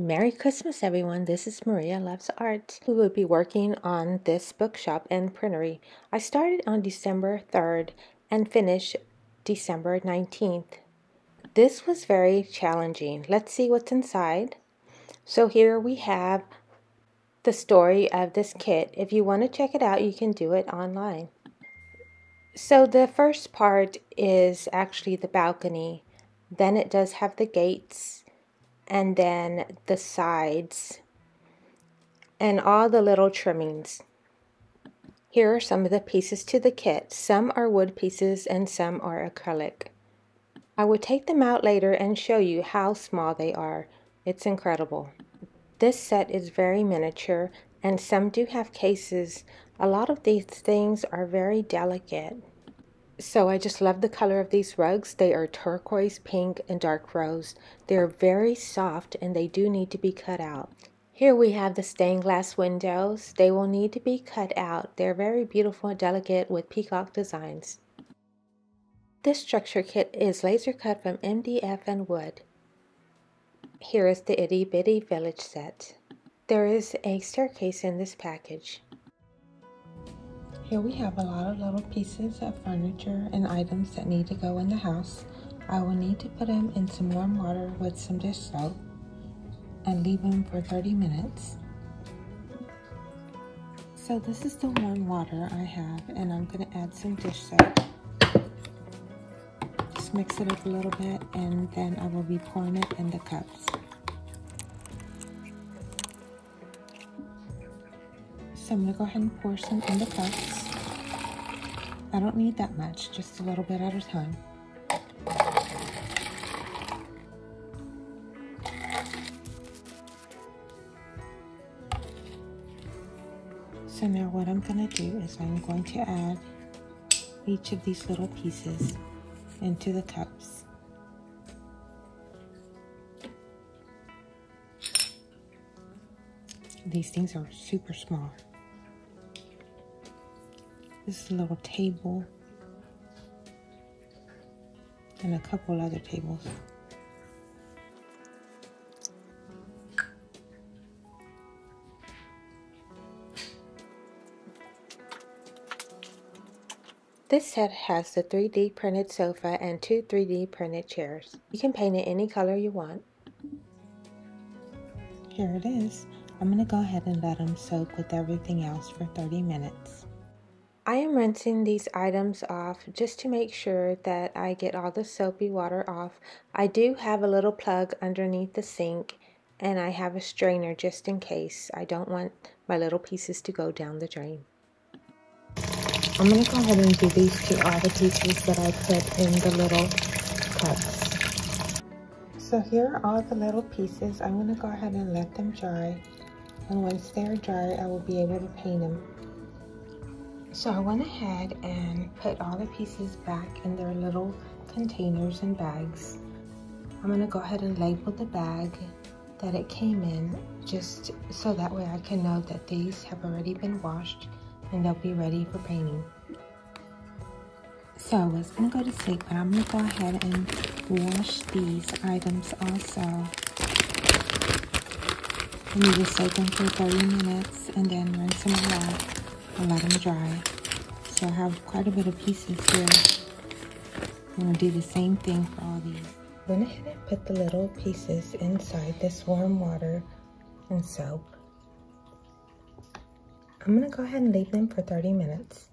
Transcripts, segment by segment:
Merry Christmas, everyone. This is Maria Loves Art. We will be working on this bookshop and printery. I started on December 3rd and finished December 19th. This was very challenging. Let's see what's inside. So here we have the story of this kit. If you want to check it out, you can do it online. So the first part is actually the balcony. Then it does have the gates and then the sides and all the little trimmings. Here are some of the pieces to the kit. Some are wood pieces and some are acrylic. I will take them out later and show you how small they are. It's incredible. This set is very miniature and some do have cases. A lot of these things are very delicate. So I just love the color of these rugs. They are turquoise, pink, and dark rose. They're very soft and they do need to be cut out. Here we have the stained glass windows. They will need to be cut out. They're very beautiful and delicate with peacock designs. This structure kit is laser cut from MDF and wood. Here is the Itty Bitty Village set. There is a staircase in this package. Here we have a lot of little pieces of furniture and items that need to go in the house. I will need to put them in some warm water with some dish soap and leave them for 30 minutes. So this is the warm water I have and I'm going to add some dish soap. Just mix it up a little bit and then I will be pouring it in the cups. So I'm going to go ahead and pour some in the cups. I don't need that much, just a little bit at a time. So now what I'm going to do is I'm going to add each of these little pieces into the cups. These things are super small. This little table and a couple other tables. This set has the 3D printed sofa and two 3D printed chairs. You can paint it any color you want. Here it is. I'm going to go ahead and let them soak with everything else for 30 minutes. I am rinsing these items off just to make sure that I get all the soapy water off. I do have a little plug underneath the sink and I have a strainer just in case. I don't want my little pieces to go down the drain. I'm going to go ahead and do these to all the pieces that I put in the little cups. So here are all the little pieces. I'm going to go ahead and let them dry. And once they're dry, I will be able to paint them. So I went ahead and put all the pieces back in their little containers and bags. I'm gonna go ahead and label the bag that it came in just so that way I can know that these have already been washed and they'll be ready for painting. So I was gonna go to sleep, but I'm gonna go ahead and wash these items also. And you just soak them for 30 minutes and then rinse them out and let them dry. So I have quite a bit of pieces here. I'm going to do the same thing for all these. Went ahead and put the little pieces inside this warm water and soap. I'm going to go ahead and leave them for 30 minutes.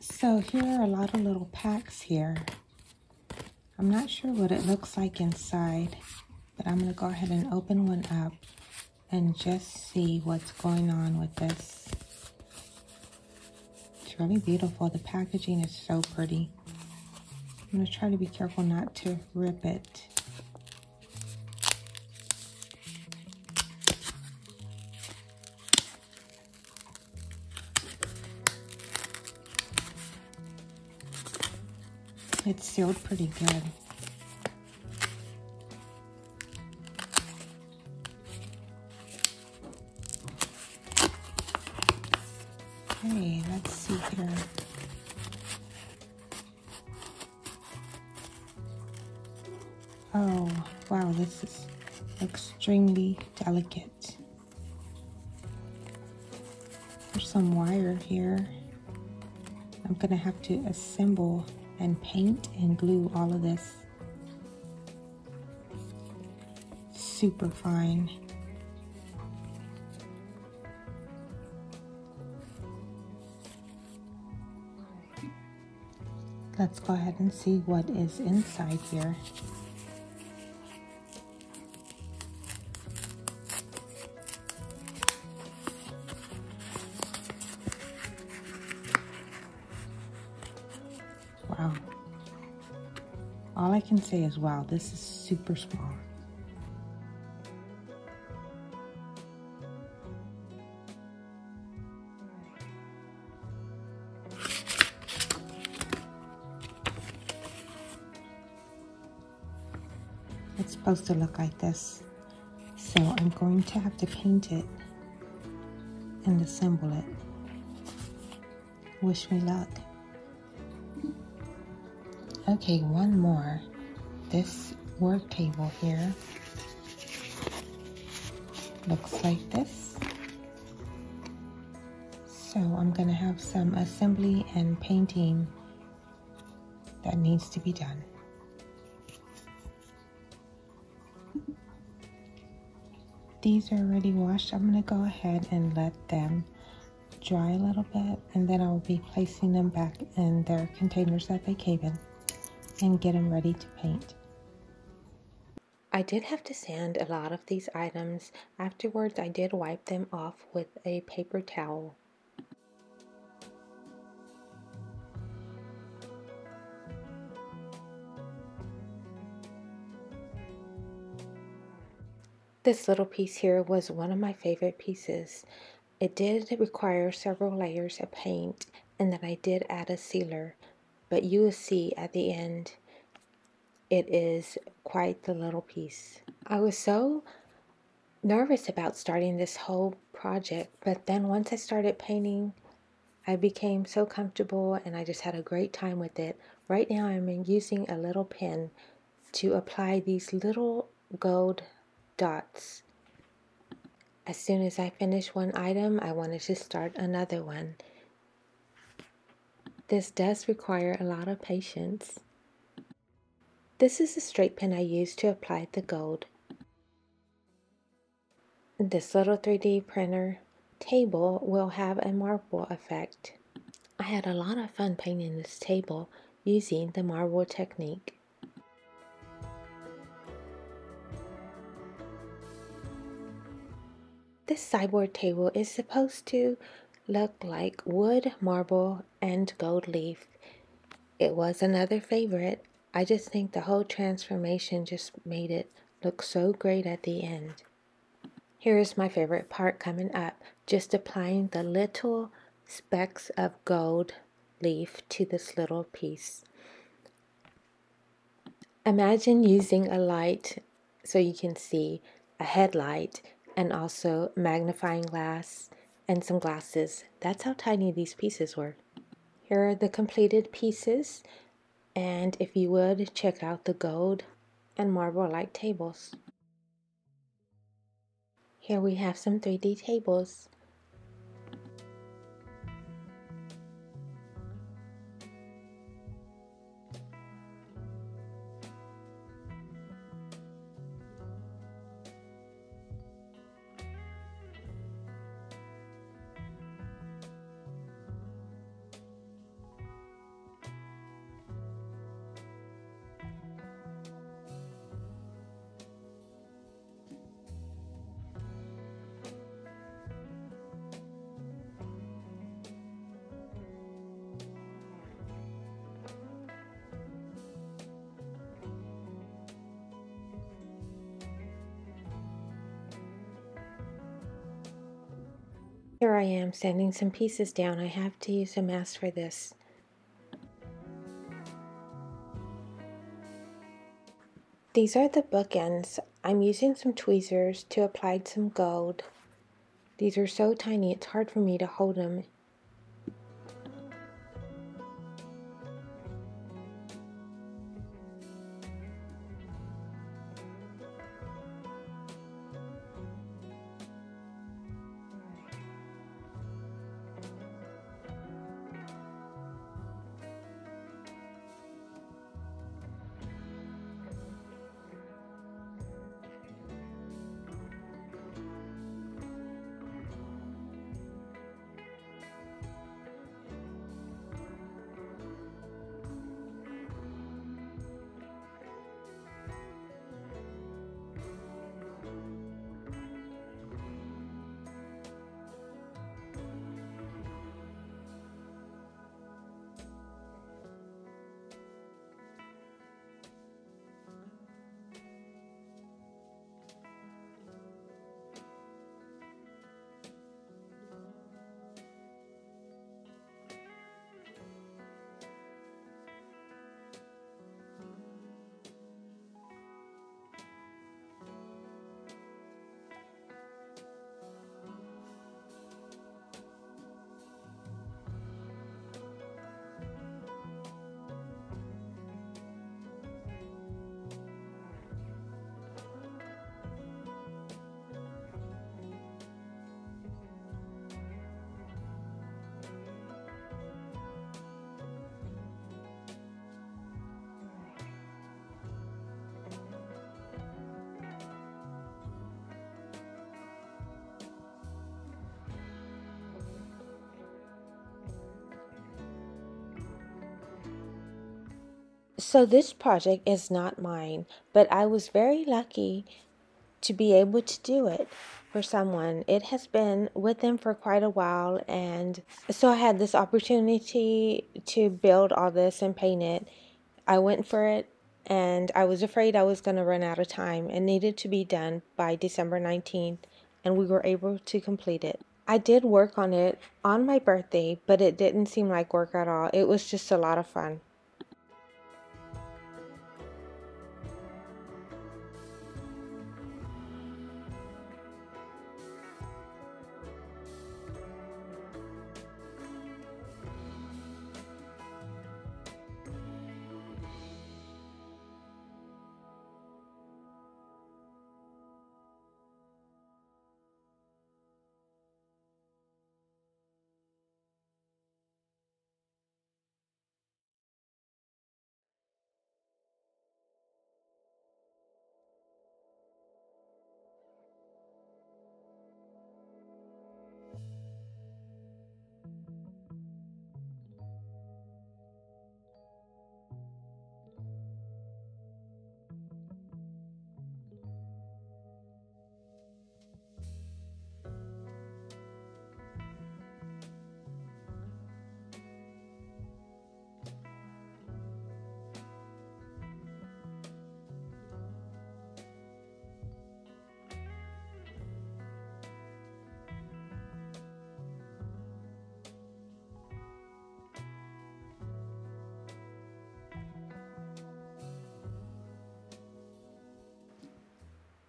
So here are a lot of little packs here. I'm not sure what it looks like inside, but I'm going to go ahead and open one up and just see what's going on with this. Really beautiful. The packaging is so pretty. I'm going to try to be careful not to rip it. It's sealed pretty good. Oh, wow, this is extremely delicate. There's some wire here. I'm gonna have to assemble and paint and glue all of this. Super fine. Let's go ahead and see what is inside here. Wow. All I can say is, wow, this is super small. Supposed to look like this. So I'm going to have to paint it and assemble it. Wish me luck. Okay, one more. This work table here looks like this. So I'm gonna have some assembly and painting that needs to be done. These are already washed. I'm gonna go ahead and let them dry a little bit and then I'll be placing them back in their containers that they came in and get them ready to paint. I did have to sand a lot of these items. Afterwards, I did wipe them off with a paper towel. This little piece here was one of my favorite pieces. It did require several layers of paint and then I did add a sealer but you will see at the end it is quite the little piece. I was so nervous about starting this whole project, but then once I started painting, I became so comfortable and I just had a great time with it. Right now I'm using a little pen to apply these little gold dots. As soon as I finish one item, I wanted to start another one. This does require a lot of patience. This is the straight pen I use to apply the gold. This little 3D printer table will have a marble effect. I had a lot of fun painting this table using the marble technique. This sideboard table is supposed to look like wood, marble, and gold leaf. It was another favorite. I just think the whole transformation just made it look so great at the end. Here is my favorite part coming up, just applying the little specks of gold leaf to this little piece. Imagine using a light so you can see a headlight and also magnifying glass and some glasses. That's how tiny these pieces were. Here are the completed pieces. And if you would, check out the gold and marble-like tables. Here we have some 3D tables. Here I am sanding some pieces down. I have to use a mask for this. These are the bookends. I'm using some tweezers to apply some gold. These are so tiny it's hard for me to hold them So this project is not mine, but I was very lucky to be able to do it for someone. It has been with them for quite a while, and so I had this opportunity to build all this and paint it. I went for it, and I was afraid I was going to run out of time and needed to be done by December 19th, and we were able to complete it. I did work on it on my birthday, but it didn't seem like work at all. It was just a lot of fun.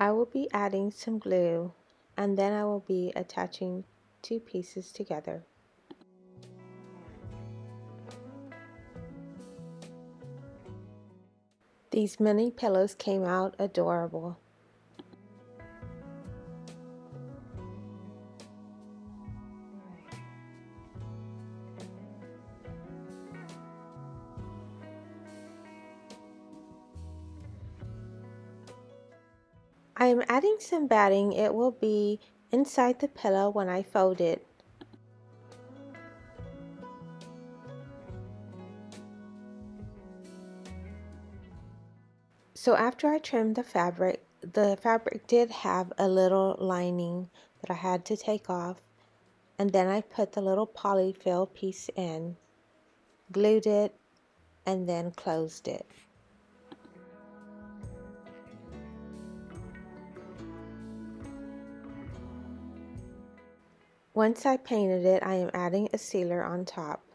I will be adding some glue and then I will be attaching two pieces together. These mini pillows came out adorable. Adding some batting. It will be inside the pillow when I fold it. So after I trimmed the fabric, the fabric did have a little lining that I had to take off. And then I put the little polyfill piece in, glued it, and then closed it. Once I painted it, I am adding a sealer on top.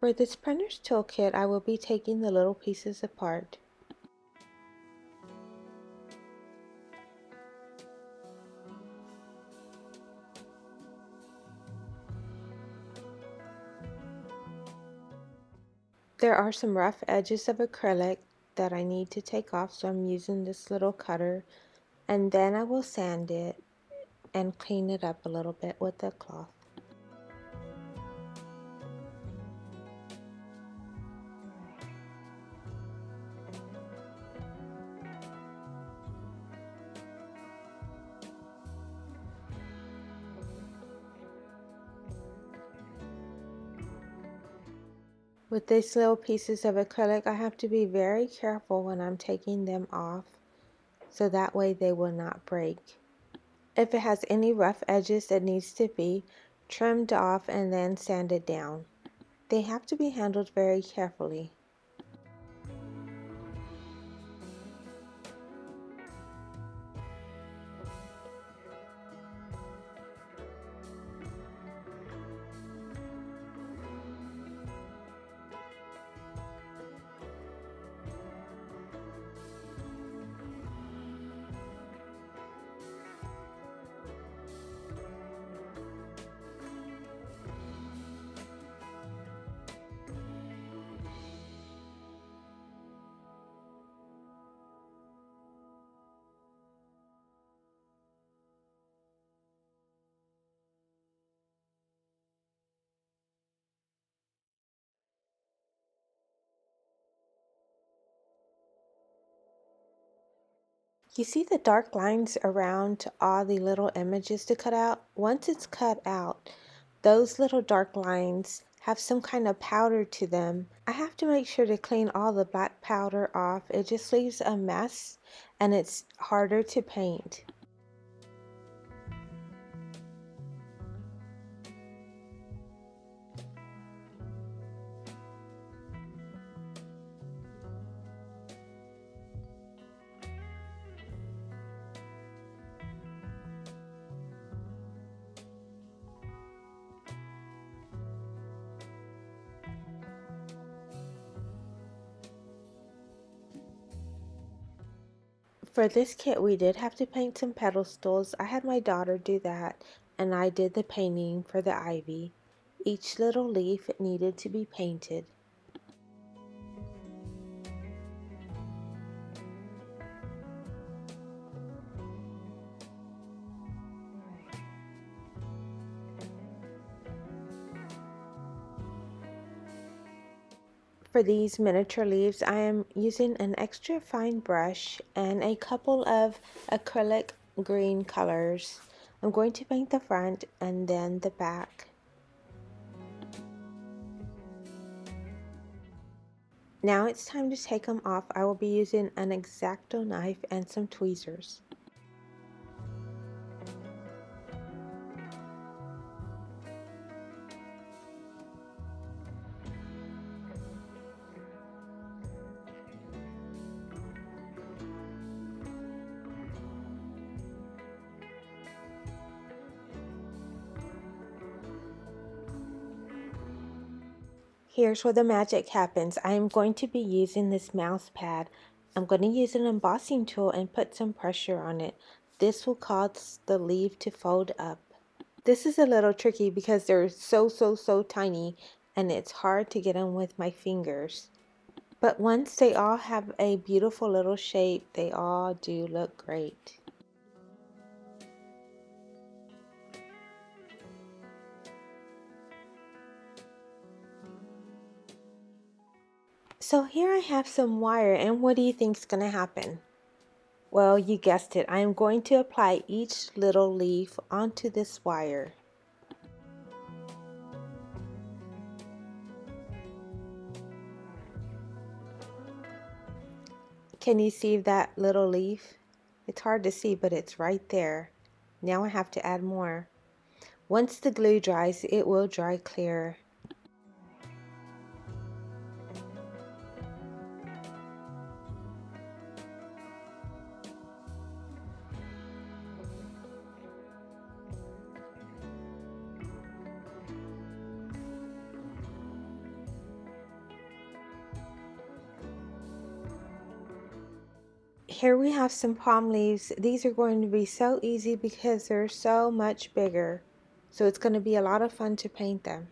For this printer's toolkit, I will be taking the little pieces apart. There are some rough edges of acrylic that I need to take off, so I'm using this little cutter. And then I will sand it and clean it up a little bit with a cloth. These little pieces of acrylic, I have to be very careful when I'm taking them off so that way they will not break. If it has any rough edges, it needs to be trimmed off and then sanded down. They have to be handled very carefully. You see the dark lines around all the little images to cut out? Once it's cut out, those little dark lines have some kind of powder to them. I have to make sure to clean all the black powder off. It just leaves a mess and it's harder to paint. For this kit, we did have to paint some pedestals. I had my daughter do that, and I did the painting for the ivy. Each little leaf needed to be painted. For these miniature leaves, I am using an extra fine brush and a couple of acrylic green colors. I'm going to paint the front and then the back. Now it's time to take them off. I will be using an X-Acto knife and some tweezers. Here's where the magic happens. I am going to be using this mouse pad. I'm going to use an embossing tool and put some pressure on it. This will cause the leaf to fold up. This is a little tricky because they're so, so, so tiny and it's hard to get them with my fingers. But once they all have a beautiful little shape, they all do look great. So here I have some wire and what do you think is going to happen? Well, you guessed it. I am going to apply each little leaf onto this wire. Can you see that little leaf? It's hard to see, but it's right there. Now I have to add more. Once the glue dries, it will dry clear. Here we have some palm leaves. These are going to be so easy because they're so much bigger. So it's going to be a lot of fun to paint them.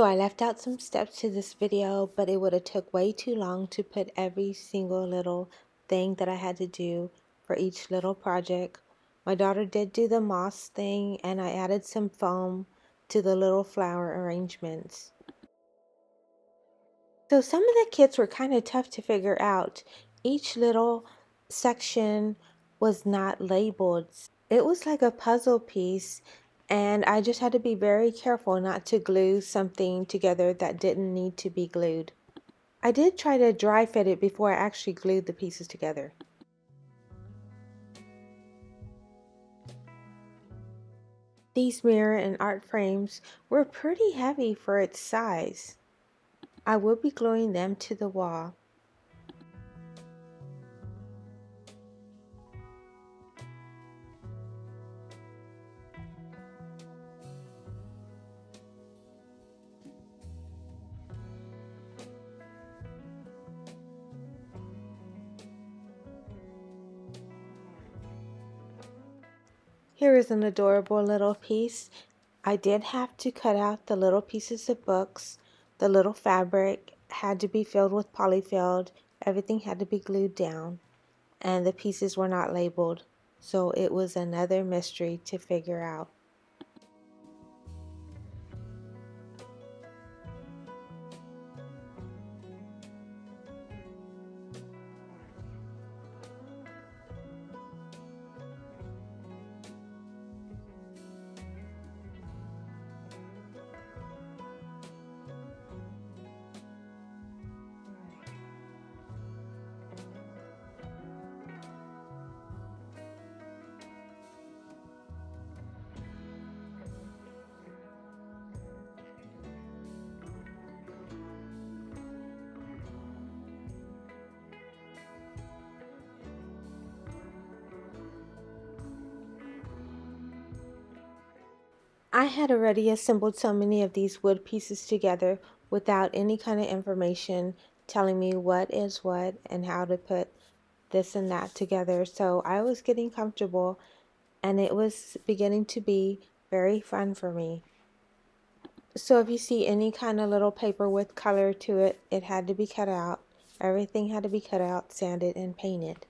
So I left out some steps to this video, but it would have took way too long to put every single little thing that I had to do for each little project. My daughter did do the moss thing and I added some foam to the little flower arrangements. So some of the kits were kind of tough to figure out. Each little section was not labeled. It was like a puzzle piece and I just had to be very careful not to glue something together that didn't need to be glued. I did try to dry fit it before I actually glued the pieces together. These mirror and art frames were pretty heavy for its size. I will be gluing them to the wall. Here is an adorable little piece. I did have to cut out the little pieces of books. The little fabric had to be filled with polyfill. Everything had to be glued down. And the pieces were not labeled. So it was another mystery to figure out. I had already assembled so many of these wood pieces together without any kind of information telling me what is what and how to put this and that together. So I was getting comfortable and it was beginning to be very fun for me. So if you see any kind of little paper with color to it, it had to be cut out. Everything had to be cut out, sanded, and painted.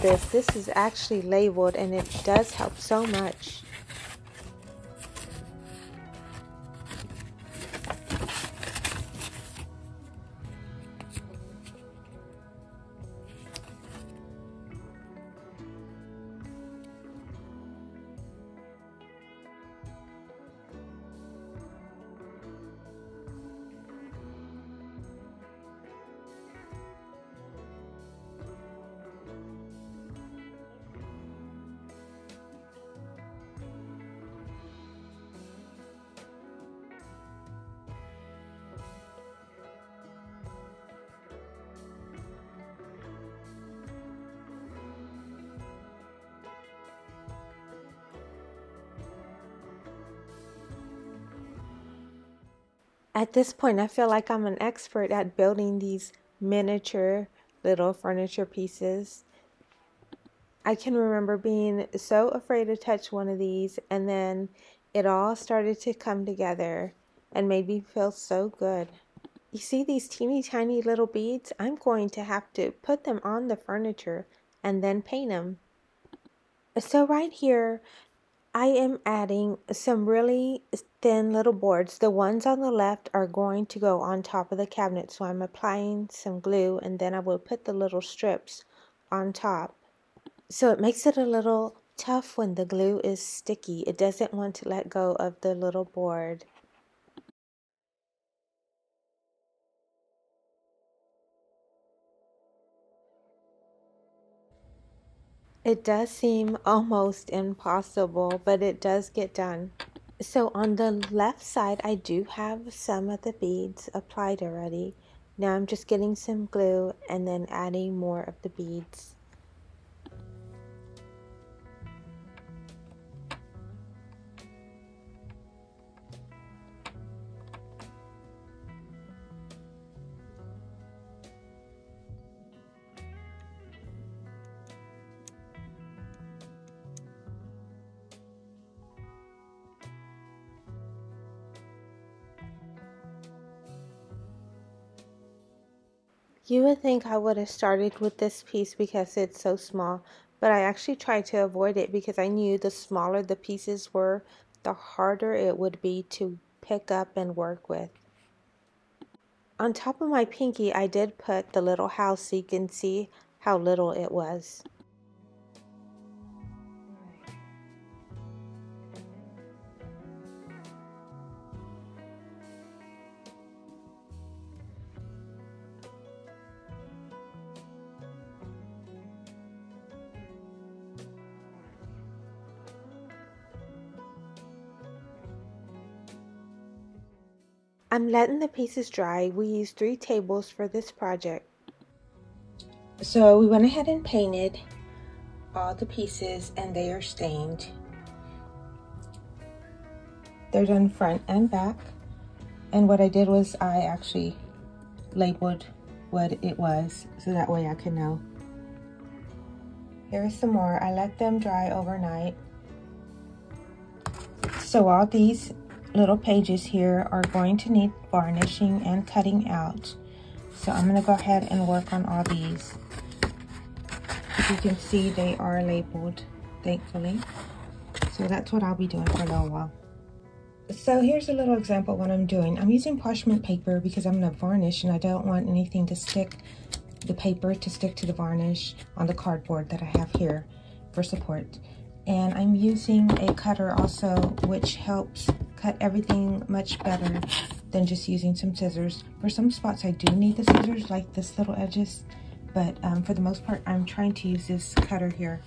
This. This is actually labeled and it does help so much. At this point, I feel like I'm an expert at building these miniature little furniture pieces. I can remember being so afraid to touch one of these, and then it all started to come together and made me feel so good. You see these teeny tiny little beads? I'm going to have to put them on the furniture and then paint them. So right here, I am adding some really thin little boards. The ones on the left are going to go on top of the cabinet. So I'm applying some glue and then I will put the little strips on top. So it makes it a little tough when the glue is sticky. It doesn't want to let go of the little board. It does seem almost impossible, but it does get done. So on the left side, I do have some of the beads applied already. Now I'm just getting some glue and then adding more of the beads. You would think I would have started with this piece because it's so small, but I actually tried to avoid it because I knew the smaller the pieces were, the harder it would be to pick up and work with. On top of my pinky, I did put the little house so you can see how little it was. I'm letting the pieces dry. We used three tables for this project. So we went ahead and painted all the pieces and they are stained. They're done front and back. And what I did was I actually labeled what it was so that way I can know. Here's some more. I let them dry overnight. So all these little pages here are going to need varnishing and cutting out. So I'm going to go ahead and work on all these. As you can see, they are labeled, thankfully. So that's what I'll be doing for a little while. So here's a little example what I'm doing. I'm using parchment paper because I'm going to varnish and I don't want anything to stick, the paper to stick to the varnish on the cardboard that I have here for support. And I'm using a cutter also, which helps cut everything much better than just using some scissors. For some spots I do need the scissors, like this little edges, but um, for the most part, I'm trying to use this cutter here,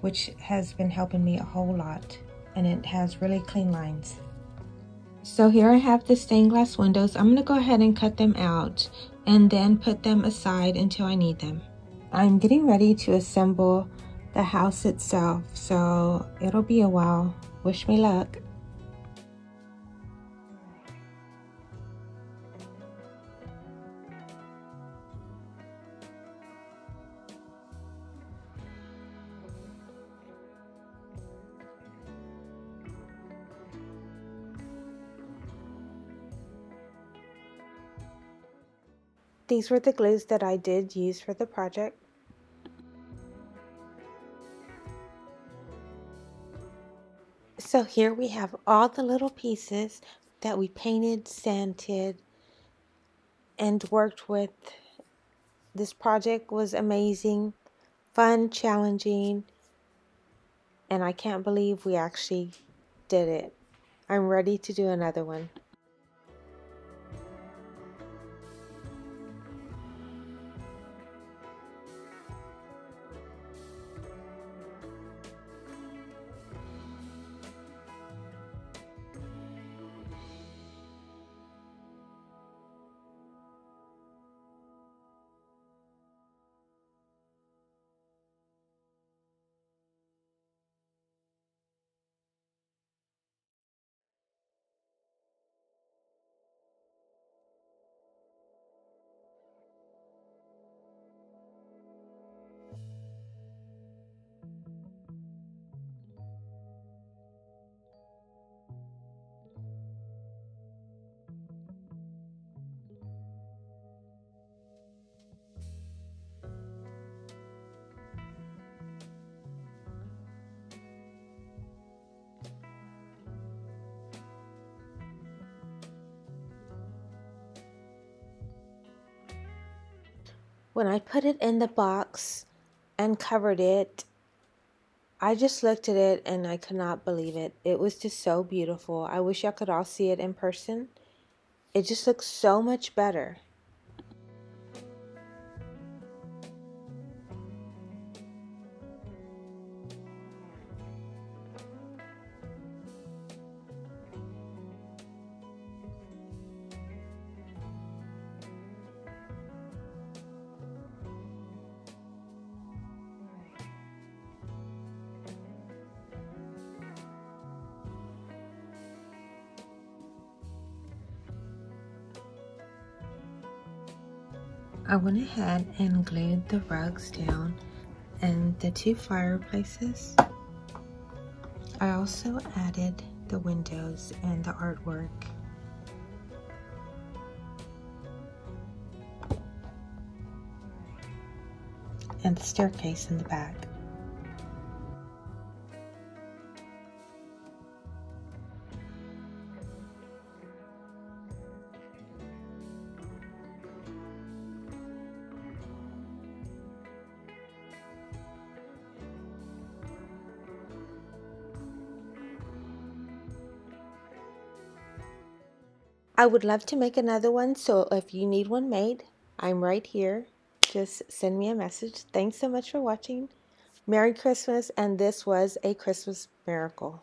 which has been helping me a whole lot, and it has really clean lines. So here I have the stained glass windows. I'm gonna go ahead and cut them out and then put them aside until I need them. I'm getting ready to assemble the house itself, so it'll be a while. Wish me luck. These were the glues that I did use for the project. So here we have all the little pieces that we painted, sanded, and worked with. This project was amazing, fun, challenging, and I can't believe we actually did it. I'm ready to do another one. When I put it in the box and covered it, I just looked at it and I could not believe it. It was just so beautiful. I wish y'all could all see it in person. It just looks so much better. I went ahead and glued the rugs down and the two fireplaces. I also added the windows and the artwork. And the staircase in the back. I would love to make another one, so if you need one made, I'm right here. Just send me a message. Thanks so much for watching. Merry Christmas, and this was a Christmas miracle.